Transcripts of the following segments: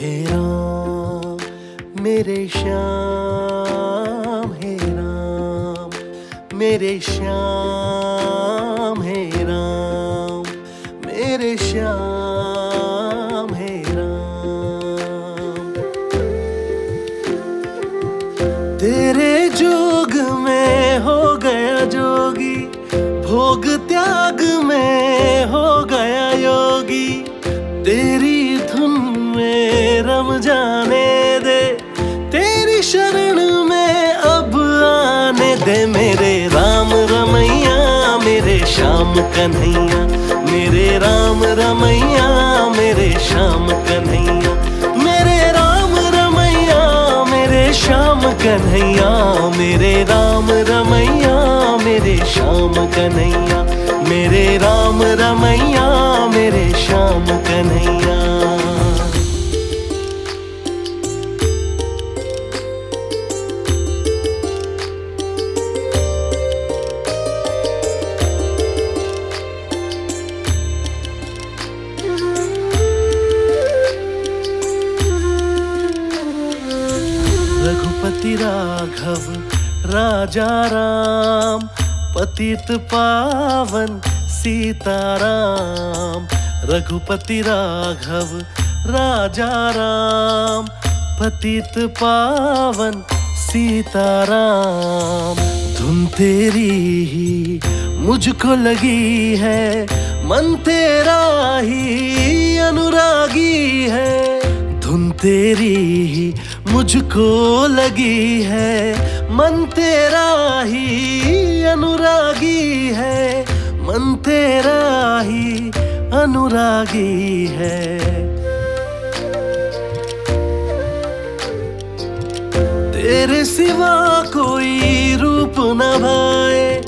हे राम मेरे श्याम हे राम मेरे श्याम हे राम मेरे श्याम हे राम तेरे जोग में हो गया जोगी, भोग त्याग में हो गया योगी। जाने दे। तेरी शरण में अब आने दे मेरे राम रमैया, मेरे श्याम कन्हैया, मेरे राम रमैया, मेरे श्याम कन्हैया, मेरे राम रमैया, मेरे श्याम कन्हैया, मेरे राम रमैया, मेरे श्याम कन्हैया, मेरे राम रमैया, मेरे श्याम कन्हैया। रघुपति राघव, राजा राम, पतित पावन, सीताराम, रघुपति राघव, राजा राम, पतित पावन, सीताराम। धुन तेरी ही मुझको लगी है, मन तेरा ही अनुरागी है। धुन तेरी ही मुझको लगी है, मन तेरा ही अनुरागी है, मन तेरा ही अनुरागी है। तेरे सिवा कोई रूप न भाए,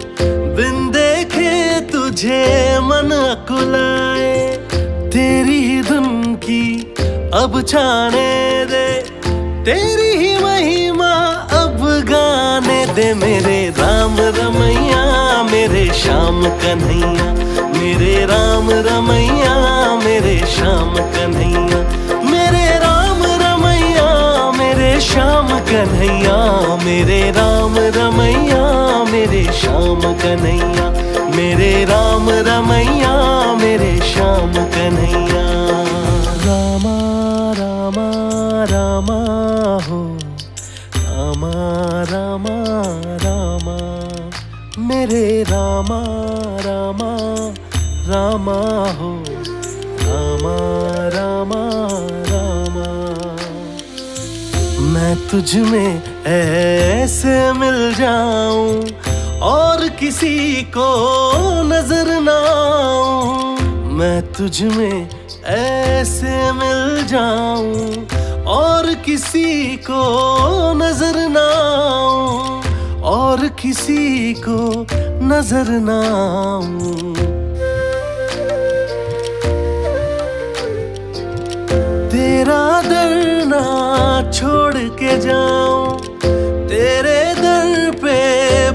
बिन देखे तुझे मन कुलाए तेरी धुन की अब छाने दे। तेरी ही महिमा, अब गाने दे मेरे राम रमैया, मेरे श्याम कन्हैया, मेरे राम रमैया, मेरे श्याम कन्हैया, मेरे राम रमैया, मेरे श्याम कन्हैया, मेरे राम रमैया, मेरे श्याम कन्हैया, मेरे राम रमैया। मेरे रामा रामा रामा हो, रामा रामा रामा। मैं तुझ में ऐसे मिल जाऊँ और किसी को नज़र ना आऊँ। मैं तुझ में ऐसे मिल जाऊँ और किसी को नज़र ना आऊँ। और किसी को नज़र ना आऊँ। तेरा दर ना छोड़ के जाऊँ, तेरे दर पे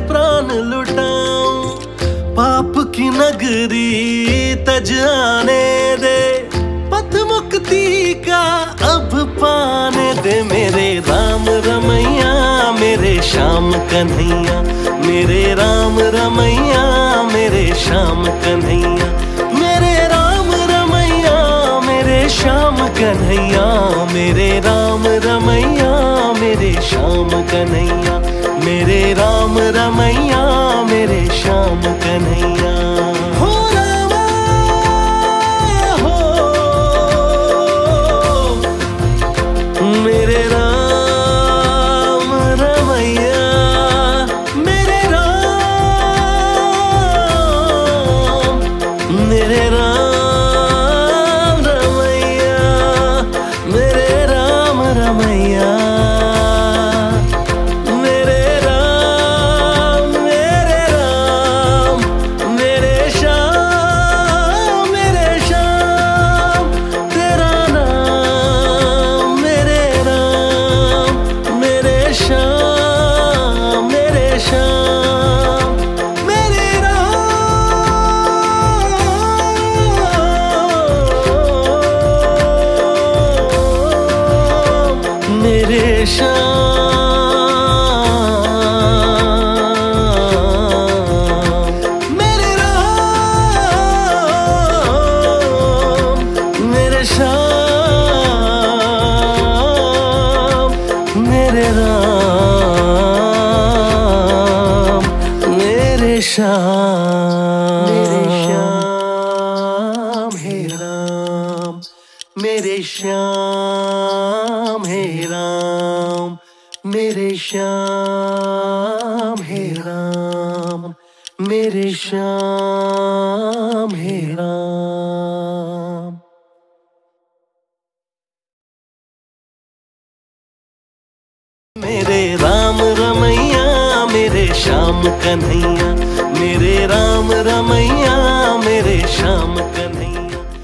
प्राण लुटाऊं। पाप की नगरी तज आने दे, पथ मुक्ति का अब पाने दे। मेरे राम रमैया श्याम कन्हैया, मेरे राम रमैया, मेरे श्याम कन्हैया, मेरे राम रमैया, मेरे श्याम कन्हैया, मेरे राम रमैया, मेरे श्याम कन्हैया, मेरे राम रमैया, मेरे श्याम कन्हैया। श्याम मेरे राम मेरे श्याम मेरे राम मेरे श्याम श्याम हे राम, मेरे श्याम हे राम। मेरे राम रमैया, मेरे श्याम कन्हैया, मेरे राम रमैया।